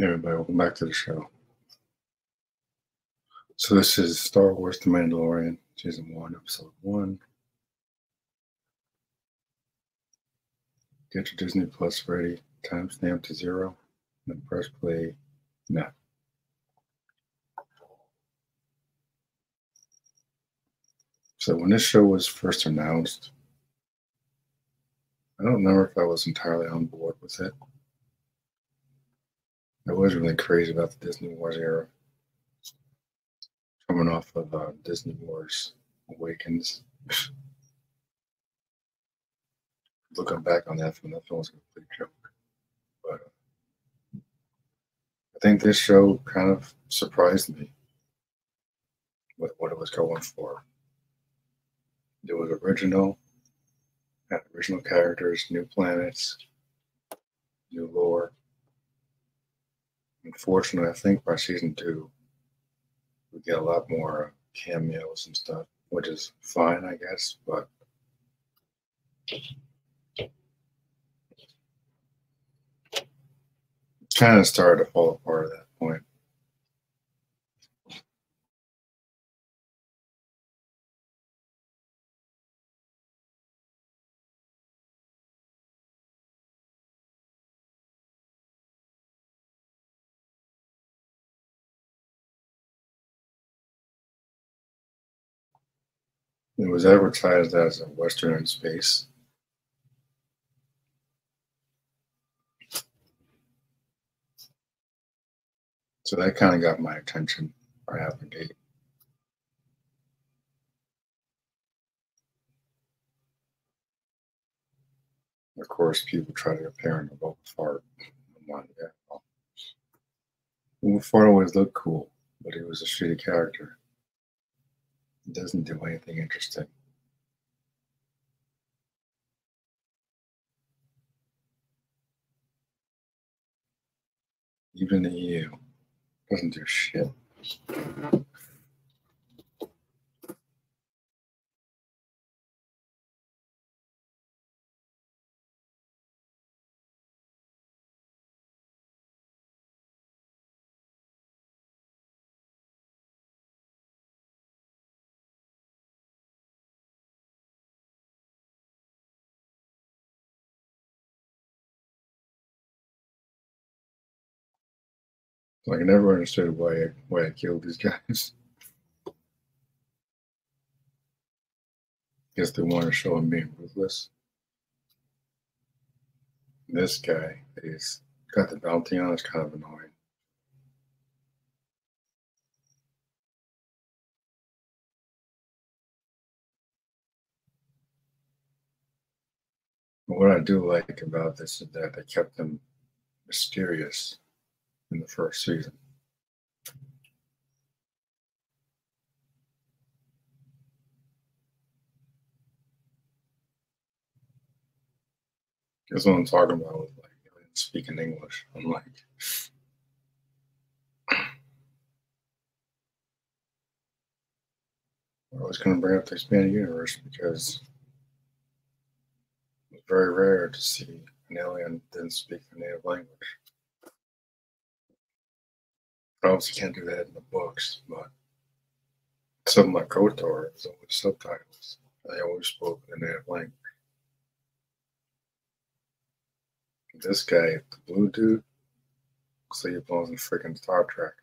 Hey everybody, welcome back to the show. So this is Star Wars The Mandalorian, Season 1, Episode 1. Get your Disney Plus ready, timestamp to zero, and press play now. So when this show was first announced, I don't remember if I was entirely on board with it. I was really crazy about the Disney Wars era. Coming off of uh, Disney Wars Awakens. Looking back on that film, that film was a complete joke. But uh, I think this show kind of surprised me with what it was going for. It was original, had original characters, new planets, new lore Unfortunately, I think by season two, we get a lot more cameos and stuff, which is fine, I guess, but kind of started to fall apart at that point. It was advertised as a Western in space. So that kind of got my attention right out the gate. Of course, people try to compare to Boba Fett. I'm like, yeah, Fett always looked cool, but he was a shitty character doesn't do anything interesting. Even the EU doesn't do shit. Like I never understood why I, why I killed these guys. Guess they want to show him being ruthless. This guy is got the bounty on. It's kind of annoying. What I do like about this is that they kept them mysterious in the first season. That's what I'm talking about with like speaking English. I'm like, I was going to bring up the expanded universe because it's very rare to see an alien didn't speak the native language. I obviously, can't do that in the books, but something like KOTOR is always subtitles. They always spoke in that language. This guy, the blue dude, like he belongs in freaking Star Trek.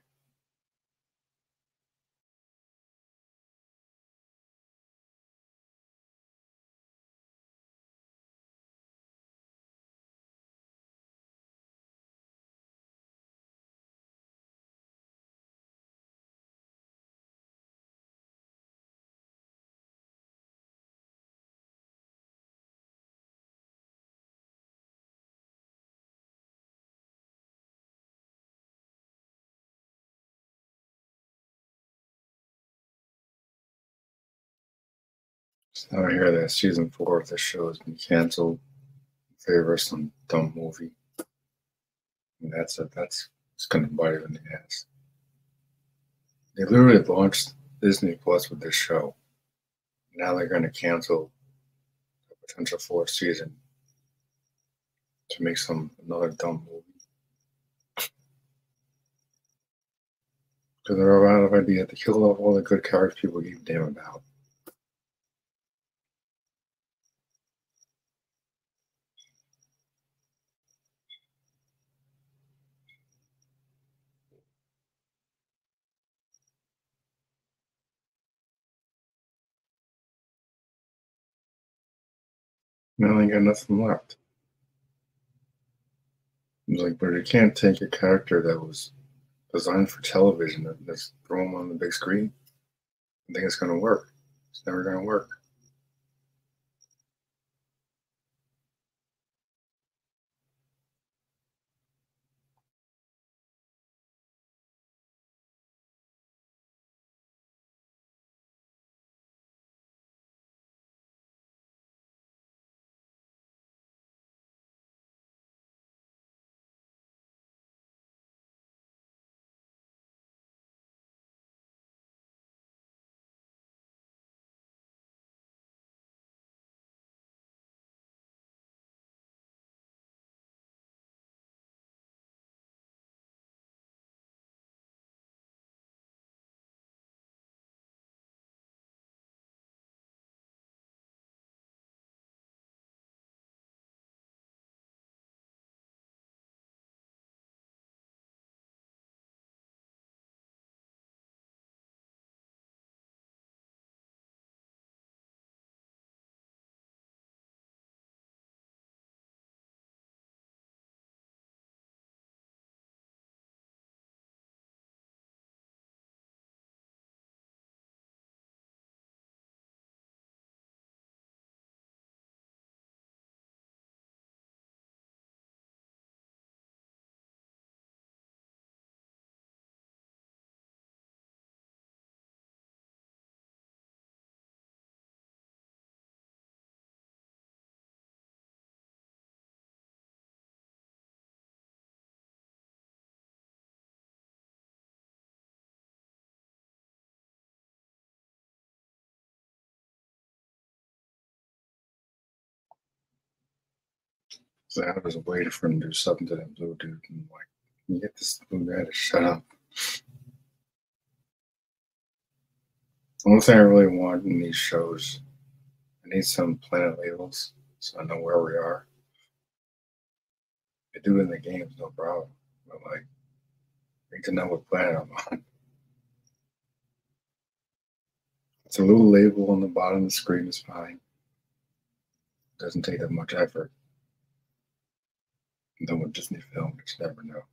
So I hear that season four of the show has been canceled in favor of some dumb movie. And that's it. That's it's gonna bite it in the ass. They literally launched Disney Plus with this show. Now they're gonna cancel the potential fourth season to make some another dumb movie. Because they're out of idea to kill off all the good characters people give a damn about. Now they got nothing left. It's like, but you can't take a character that was designed for television and just throw them on the big screen. I think it's going to work. It's never going to work. So I was waiting for him to do something to that blue dude. And like, you get this blue guy to shut up? The only thing I really want in these shows, I need some planet labels so I know where we are. I do it in the games, no problem. But like, I need to know what planet I'm on. It's a little label on the bottom of the screen is fine. Doesn't take that much effort. Then with Disney film, you never know.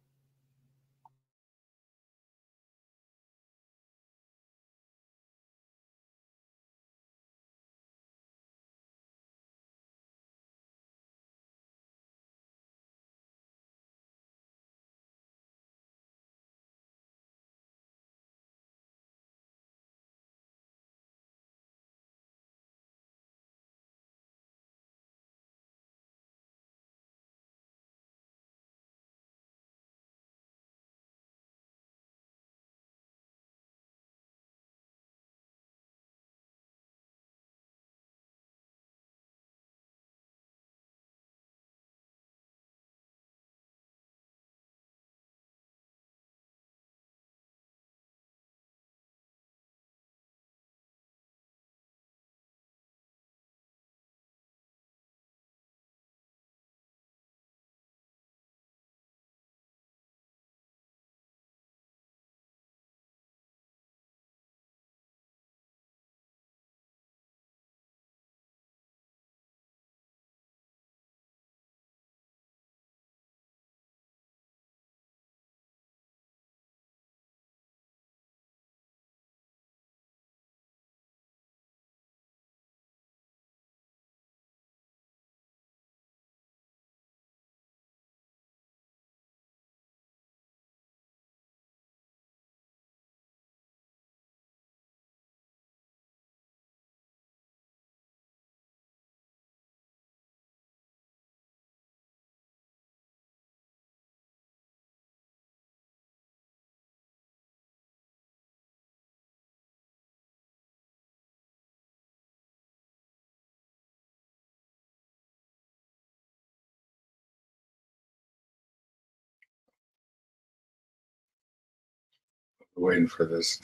Waiting for this.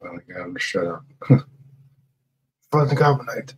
Finally got him to shut up. Frozen carbonite.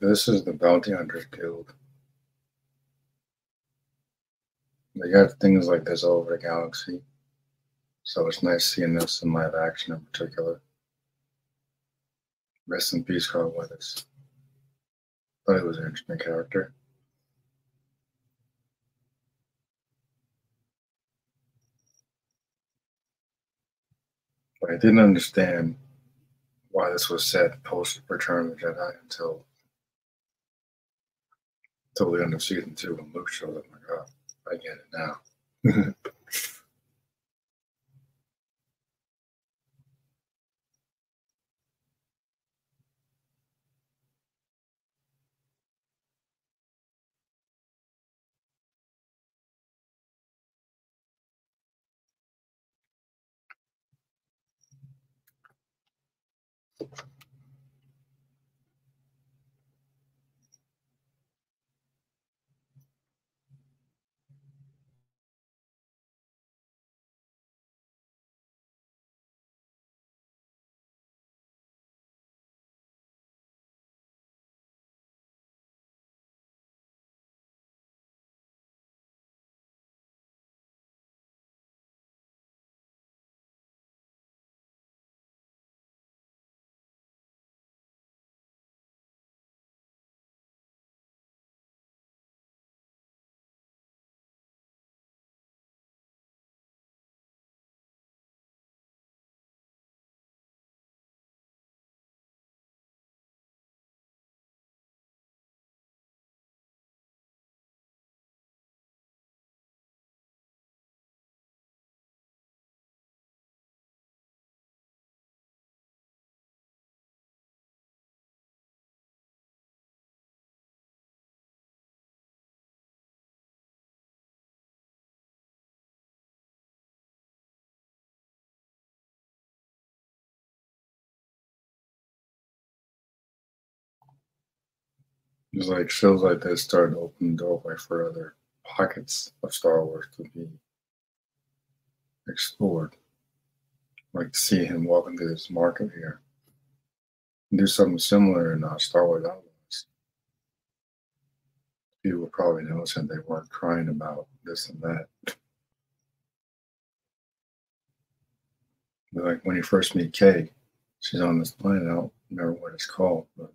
This is the Bounty Hunters Guild. They got things like this all over the galaxy. So it's nice seeing this in live action in particular. Rest in peace, Carl Weathers. Thought he was an interesting character. But I didn't understand why this was set post Return of the Jedi until end of season two when Luke showed up. I'm like, oh, I get it now. It's like shows like this start to open the doorway for other pockets of Star Wars to be explored. Like to see him walk into this market here. Do something similar in uh, Star Wars Outlaws. People probably notice that they weren't crying about this and that. Like when you first meet Kay, she's on this planet. I don't remember what it's called, but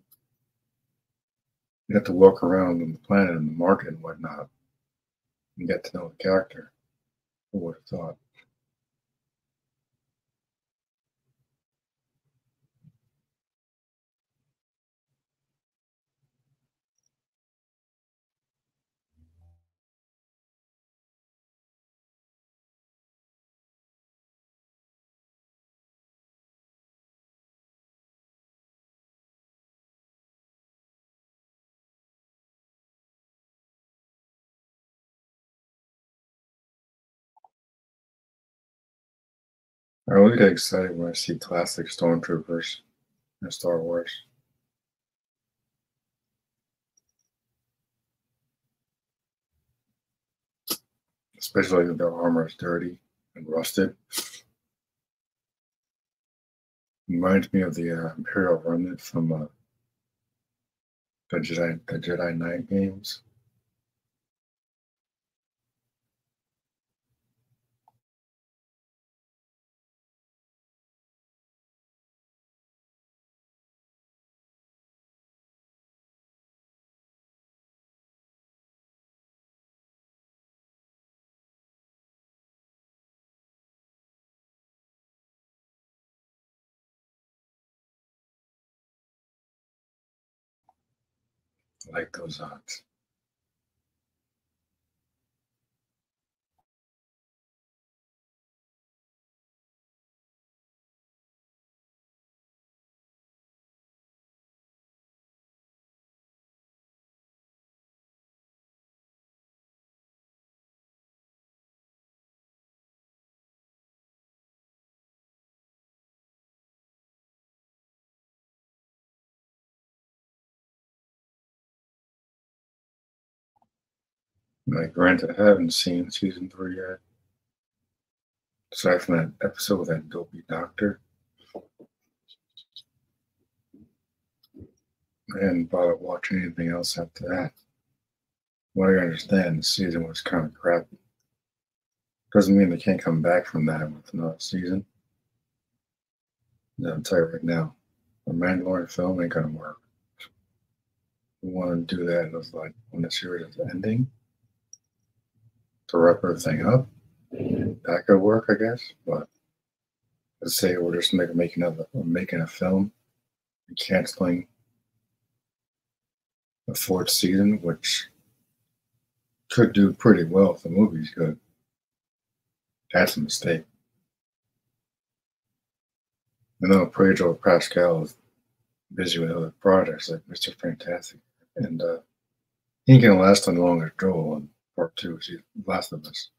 you have to walk around on the planet and the market and whatnot and get to know the character. Who would have thought? I really get excited when I see classic stormtroopers in Star Wars. Especially if their armor is dirty and rusted. Reminds me of the uh, Imperial Remnant from uh, the Jedi the Jedi Knight games. Like those odds. Like, granted, I haven't seen season three yet. Aside from that episode with that dopey doctor, I hadn't bothered watching anything else after that. What I understand, the season was kind of crappy. Doesn't mean they can't come back from that with another season. I'll tell you right now, a Mandalorian film ain't gonna work. We want to do that, it was like when the series is ending to wrap everything up. That could work, I guess. But let's say we're just making making a making a film and canceling the fourth season, which could do pretty well if the movie's good. That's a mistake. I know Pedro Pascal is busy with other projects like Mr. Fantastic, and uh, he ain't gonna last on long as Joel in part two, see Last of Us.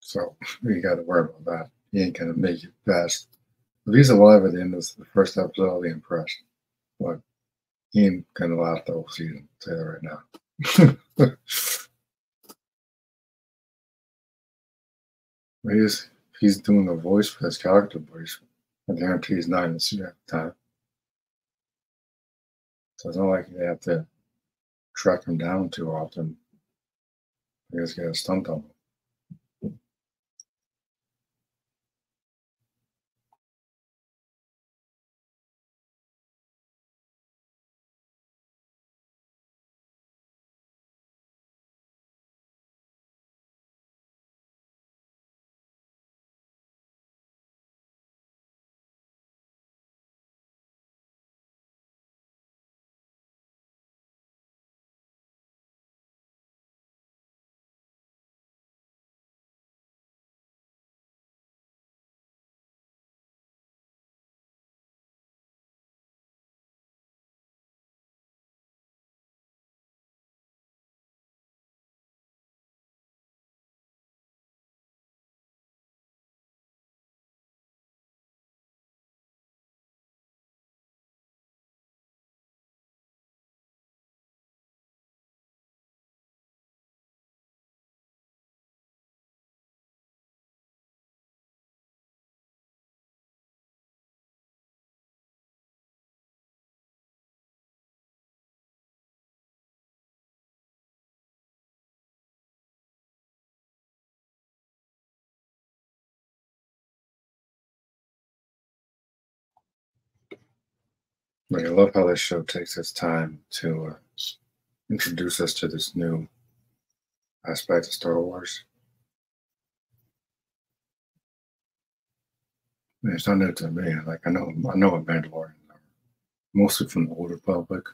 So you got to worry about that. He ain't gonna make it past. If he's alive at the end of the first episode, I'll be impressed. But he ain't gonna last the whole season. I'll you that right now. he's he's doing the voice for his character, he's, I guarantee he's not in the suit at the time. So it's not like you have to track him down too often. I guess get a stunt double. I love how this show takes its time to uh, introduce us to this new aspect of Star Wars. It's not new to me. Like I know, I know what Mandalorian mostly from the older public.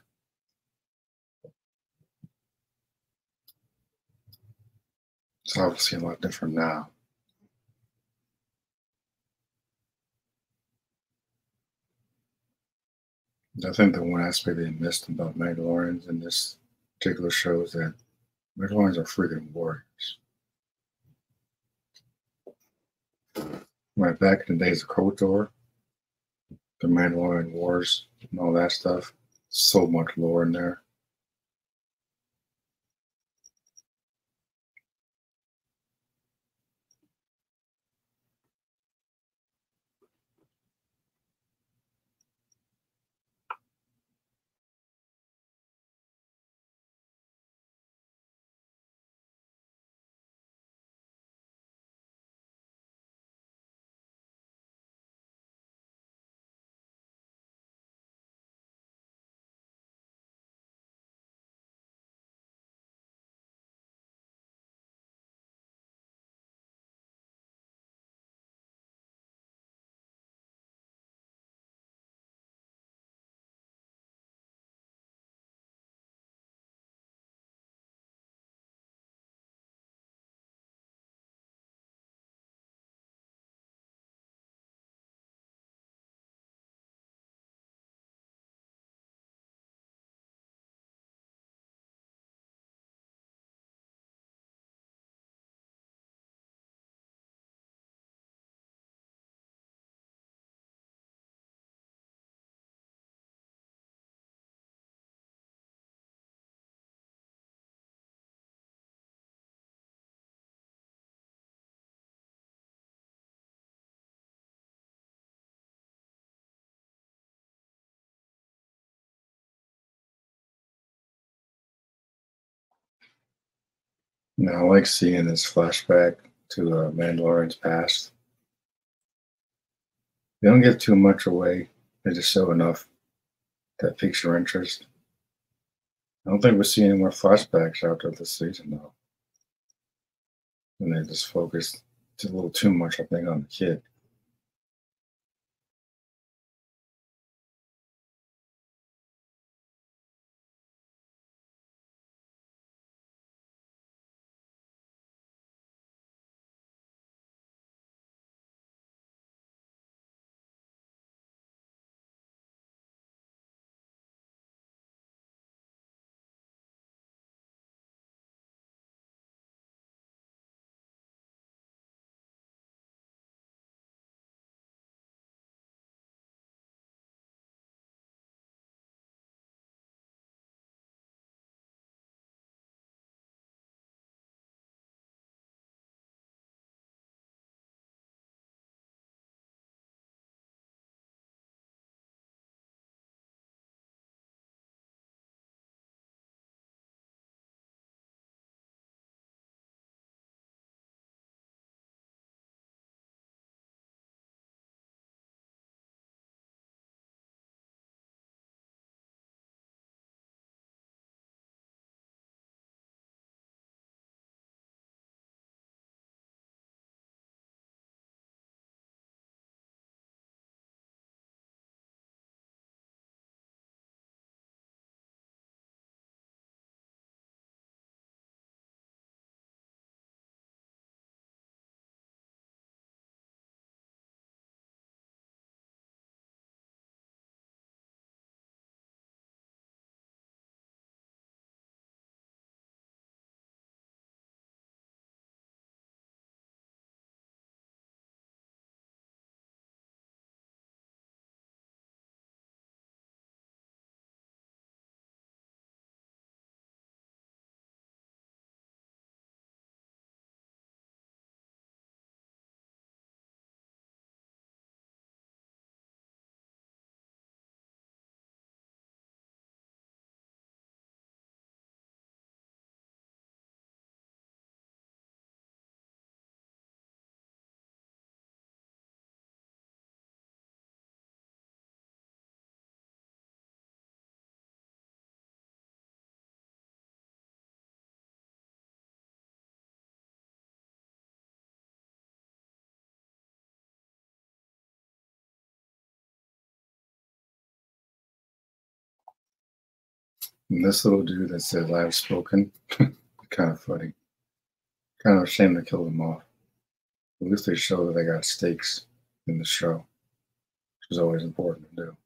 It's obviously a lot different now. I think the one aspect they missed about Mandalorians in this particular show is that Mandalorians are freaking warriors. Right back in the days of KOTOR, the Mandalorian Wars and all that stuff, so much lore in there. Now, I like seeing this flashback to uh, Mandalorian's past. They don't give too much away. They just show enough that piques your interest. I don't think we'll see any more flashbacks after this season, though. And they just focus a little too much, I think, on the kid. And this little dude that says I've spoken, kind of funny. Kind of a shame to kill them off. At least they show that they got stakes in the show, which is always important to do.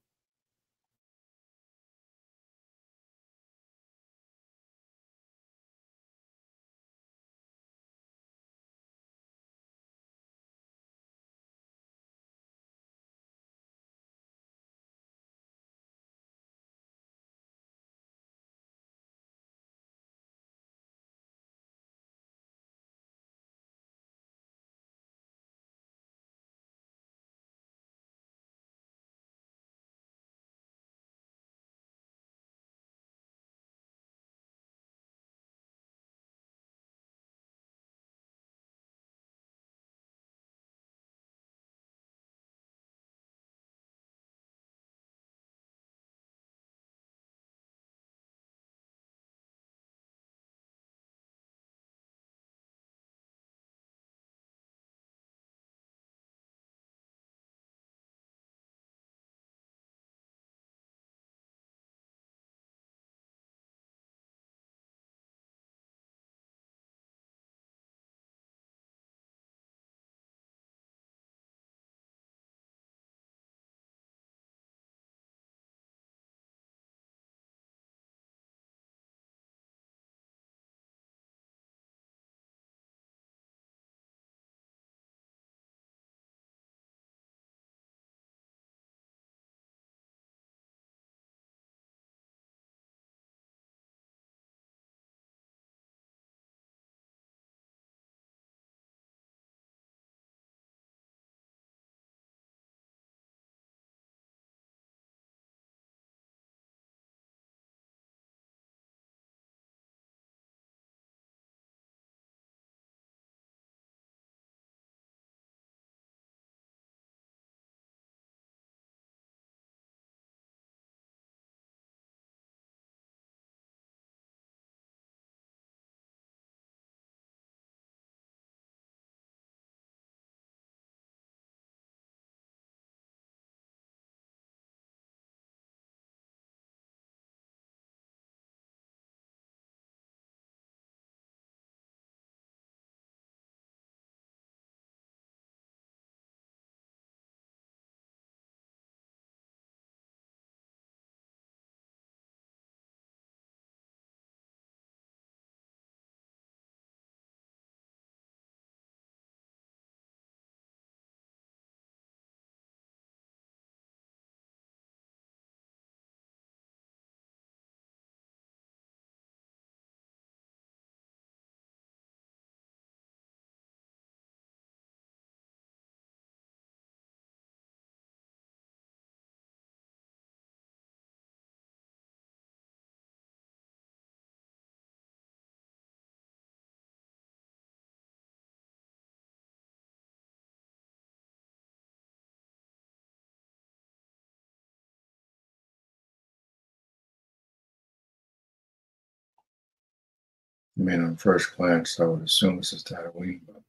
I mean, on first glance, I would assume this is Tatooine, but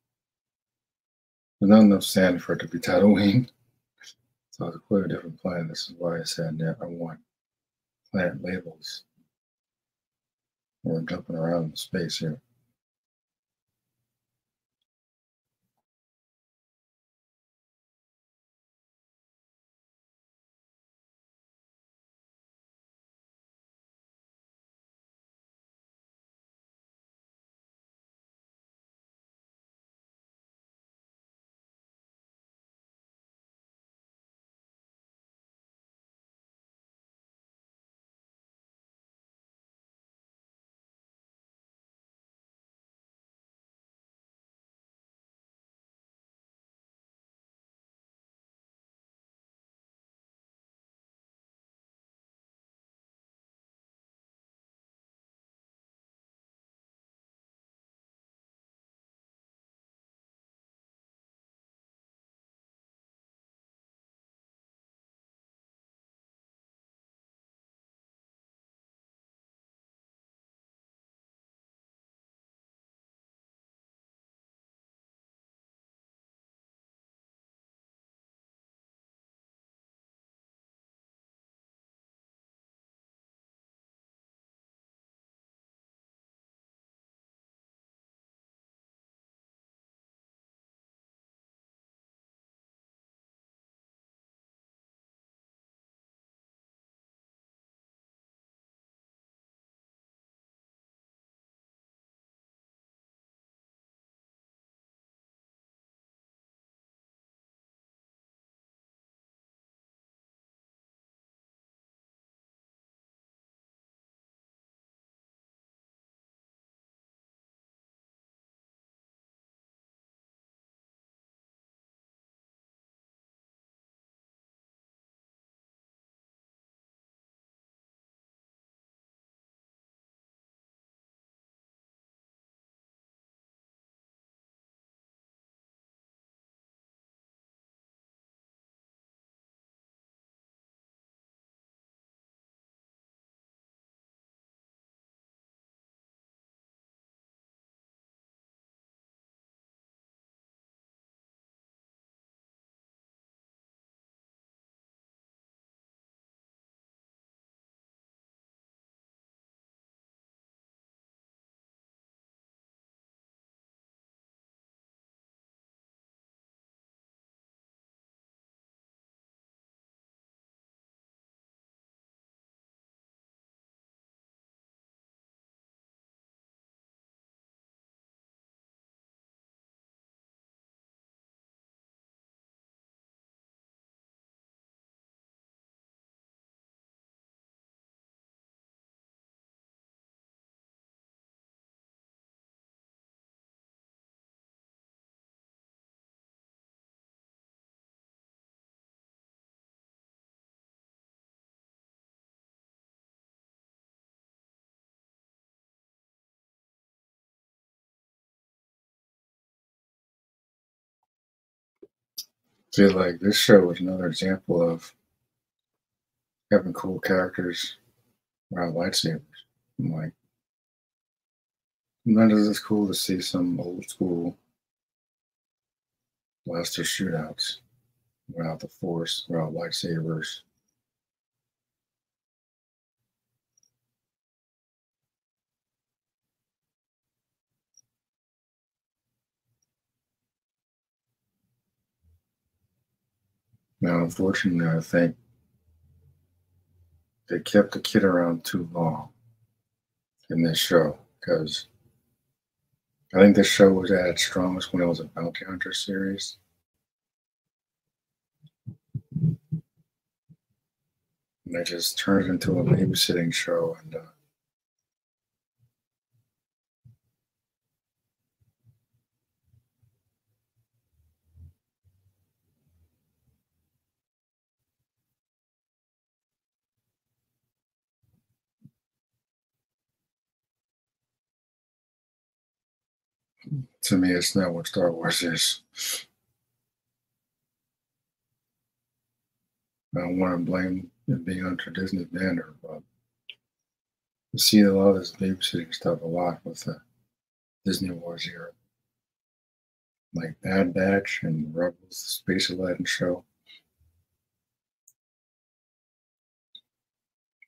there's not enough sand for it to be Tatooine. So it's quite a different planet. This is why I said that I want planet labels. We're jumping around in space here. Feel like this show was another example of having cool characters around lightsabers. I'm like, of this cool to see some old school blaster shootouts without the force, without lightsabers. Now, unfortunately, I think they kept the kid around too long in this show because I think this show was at its strongest when it was a bounty hunter series. And they just turned it into a babysitting show and uh, to me, it's not what Star Wars is. I don't want to blame it being under Disney banner, but you see a lot of this babysitting stuff a lot with the Disney Wars era. Like Bad Batch and Rebels, the Space Aladdin show.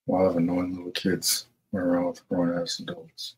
A lot of annoying little kids run around with grown ass adults.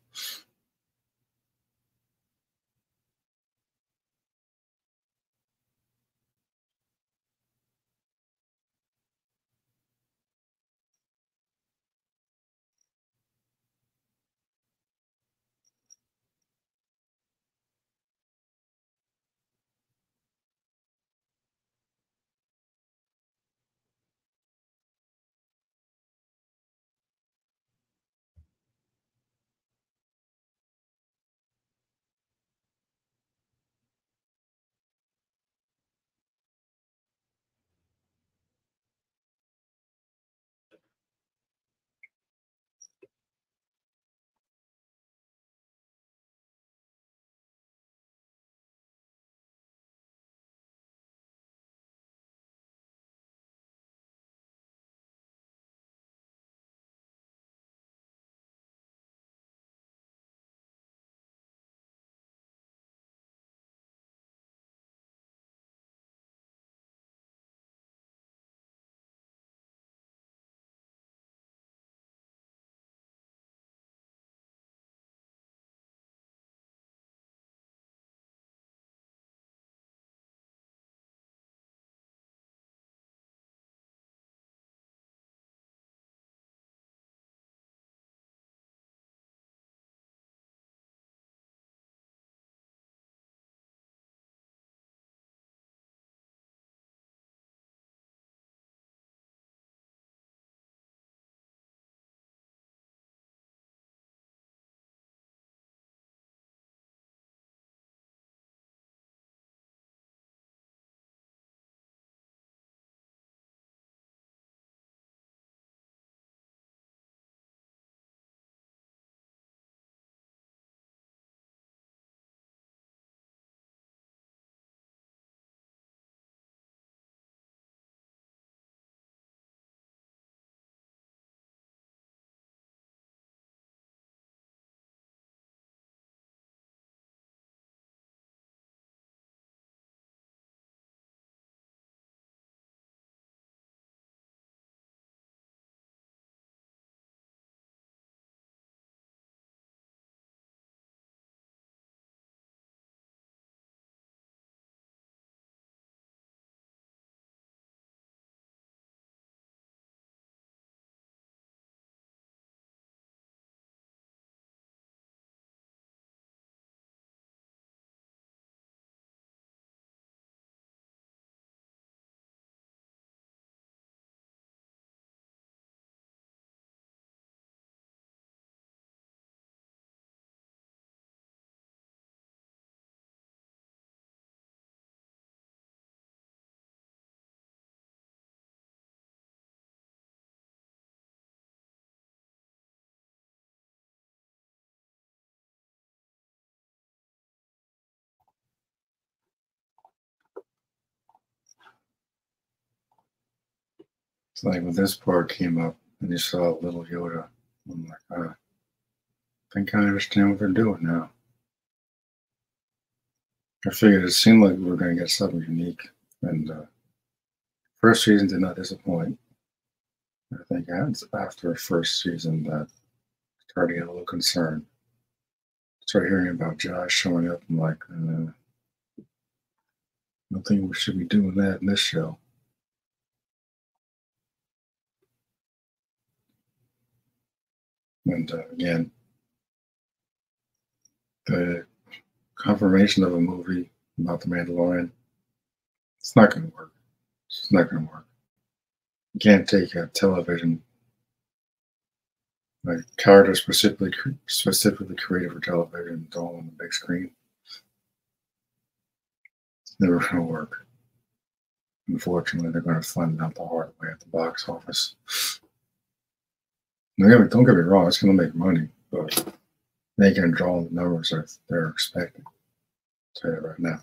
It's like when this part came up and you saw little Yoda, I'm like, ah, I think I understand what they're doing now. I figured it seemed like we were going to get something unique, and uh, first season did not disappoint. I think after first season that started getting a little concerned. Started hearing about Josh showing up. I'm like, uh, I don't think we should be doing that in this show. And uh, again, the confirmation of a movie about the Mandalorian, it's not going to work. It's not going to work. You can't take a television, like character specifically specifically created for television, and all on the big screen. It's never going to work. Unfortunately, they're going to fund out the hard way at the box office. Don't get, me, don't get me wrong, it's going to make money, but they can draw the numbers that they're expecting. I'll tell you right now.